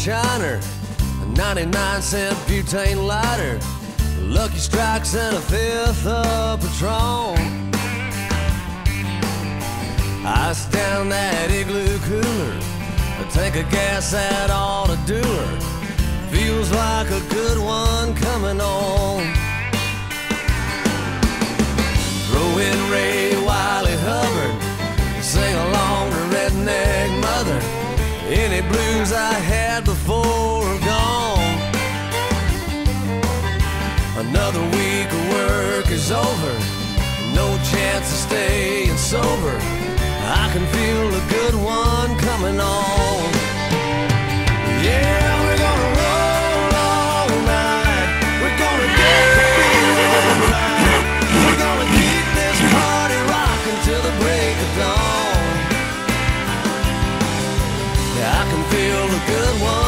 shiner, a 99 cent butane lighter, Lucky Strikes, and a fifth of Patron. Ice down that igloo cooler, a tank of gas at ought Any blues I had before are gone. Another week of work is over, no chance of staying sober. I can feel a good one I can feel a good one